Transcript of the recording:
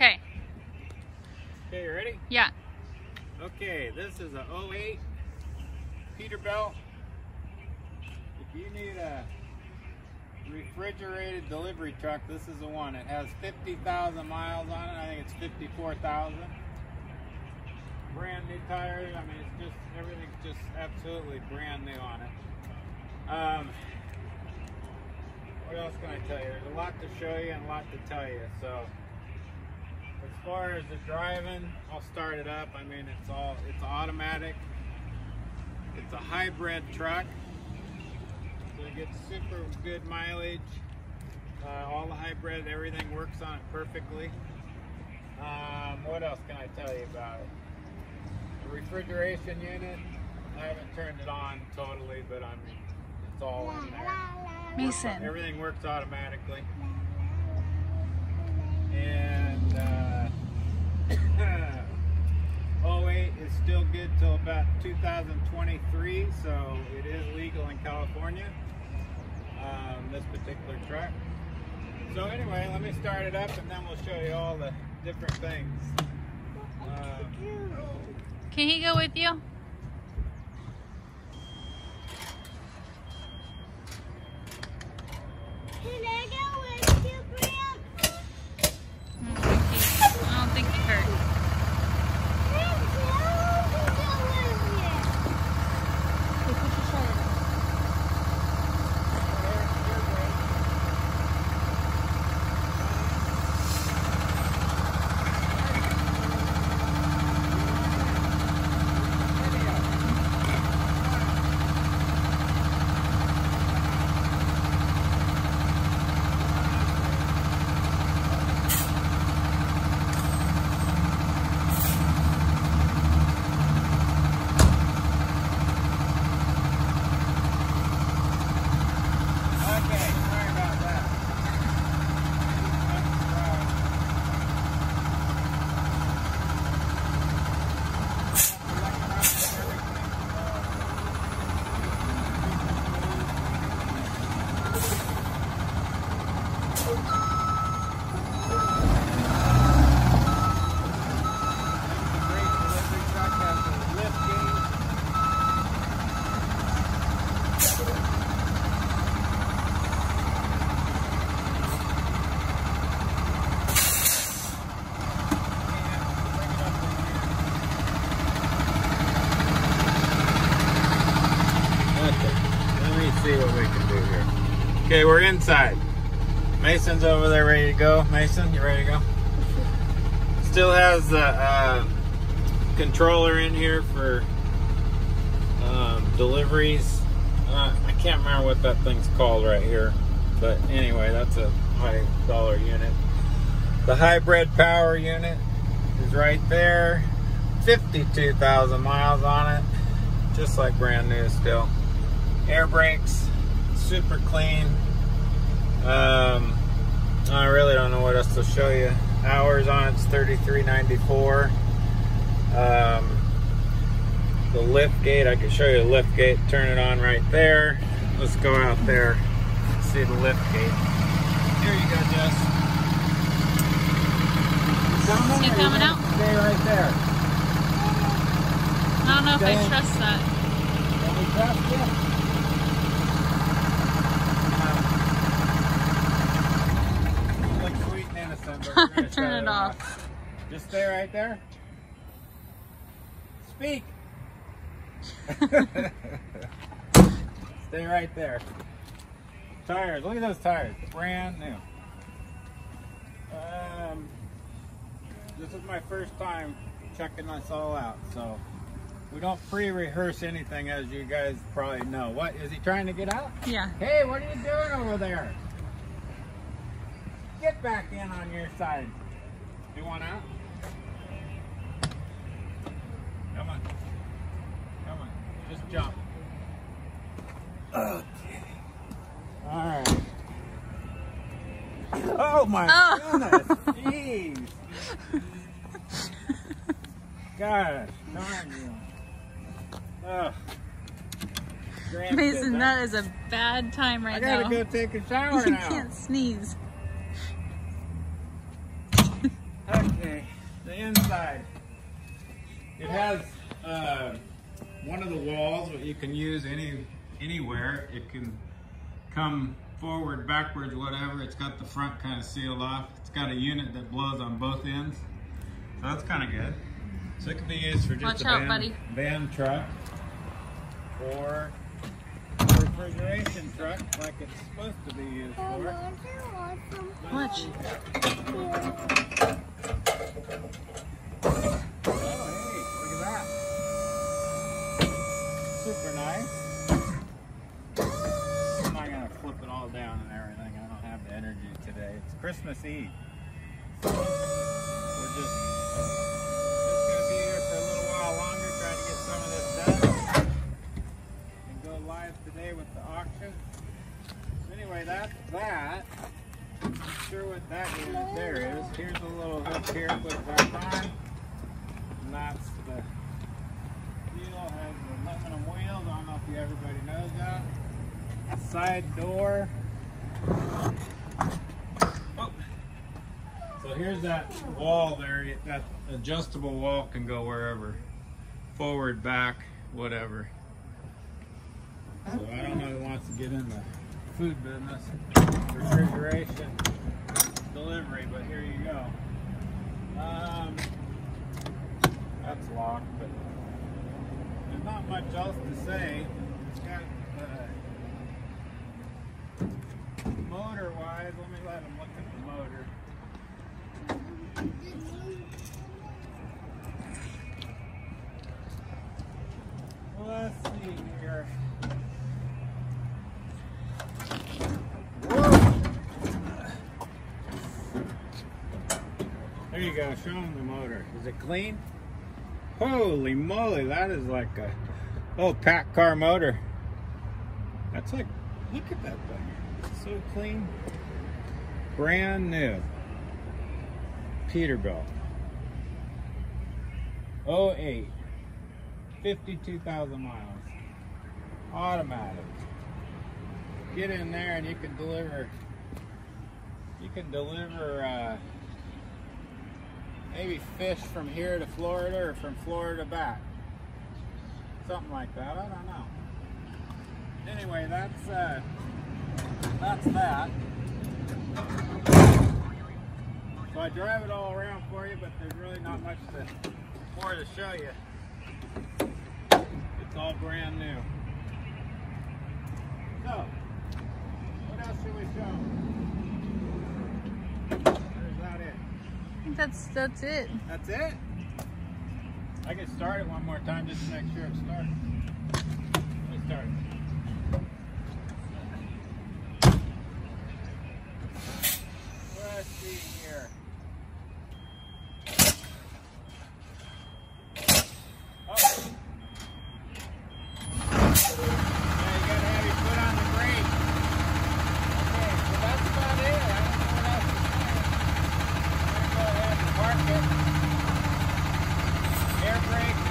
Okay. Okay, you ready? Yeah. Okay, this is a 08 Peterbilt. If you need a refrigerated delivery truck, this is the one. It has 50,000 miles on it. I think it's 54,000. Brand new tires. I mean, it's just, everything's just absolutely brand new on it. Um, what else can I tell you? There's a lot to show you and a lot to tell you. So, as far as the driving, I'll start it up. I mean, it's all, it's automatic. It's a hybrid truck. So it gets super good mileage. Uh, all the hybrid, everything works on it perfectly. Um, what else can I tell you about it? The refrigeration unit, I haven't turned it on totally, but I mean, it's all in there. Mason. Everything works automatically. And uh, 08 is still good till about 2023, so it is legal in California, um, this particular truck. So anyway, let me start it up and then we'll show you all the different things. Um, Can he go with you? Can I go with you, Bram? I don't think he, I don't think he hurt. Bram, I want to go with you. Okay, sorry about that. Great delivery truck has a lift gate. Okay, let me see what we can do here. Okay, we're inside. Mason's over there ready to go. Mason, you ready to go? Still has the uh, controller in here for um, deliveries. Uh, I can't remember what that thing's called right here. But anyway, that's a high dollar unit. The hybrid power unit is right there. 52,000 miles on it. Just like brand new still. Air brakes, super clean. Um, I really don't know what else to show you. Hours on it's 33.94. Um, the lift gate, I can show you the lift gate. Turn it on right there. Let's go out there. See the lift gate. Here you go, Jess. Is coming out? Stay right there. I don't know if I trust that. Can we trust you? You look sweet and innocent, but we're gonna Turn it off. Just stay right there. Speak. stay right there. Tires. Look at those tires. Brand new. Um, this is my first time checking this all out, so we don't pre-rehearse anything, as you guys probably know. What is he trying to get out? Yeah. Hey, what are you doing over there? Get back in on your side. You want out? Come on. Come on. Just jump. Okay. All right. Oh my Oh. goodness. Jeez. Gosh, darn you. Ugh. Grandkids, Mason, that is a bad time right now. I right gotta now. go take a shower you now. can't sneeze. Okay. Inside. It has uh, one of the walls that you can use any anywhere. It can come forward, backwards, whatever. It's got the front kind of sealed off. It's got a unit that blows on both ends. So that's kind of good. So it can be used for just Watch a out, van, van truck or refrigeration truck like it's supposed to be used for. watch. Oh, hey, look at that. Super nice. I'm not gonna flip it all down and everything. I don't have the energy today. It's Christmas Eve. So we're just today with the auction. Anyway, that's that. I'm not sure what that unit there is. Here's a little hook here, it back on. And that's the wheel, has the aluminum wheels. I don't know if everybody knows that. Side door. Oh. So here's that wall there. That adjustable wall can go wherever. Forward, back, whatever. So I don't know who wants to get in the food business, refrigeration, delivery, but here you go. Um, that's locked, but there's not much else to say. It's got uh, motor wise, let me let him look at the motor. Let's see here. There you go, show them the motor. Is it clean? Holy moly, that is like a old PACCAR motor. That's like look at that thing. It's so clean. Brand new. Peterbilt. 08. 52,000 miles. Automatic. Get in there and you can deliver you can deliver uh, maybe fish from here to Florida or from Florida back. Something like that. I don't know. Anyway, that's uh, that's that. So I drive it all around for you, but there's really not much to, more to show you. It's all brand new. So, what else should we show? Or is that it? I think that's that's it. That's it? I can start it one more time just to make sure it starts. Let me start. Let's see here. Oh. Yeah, you gotta have your foot on the brake. Okay, so that's about it. I don't know what else to say.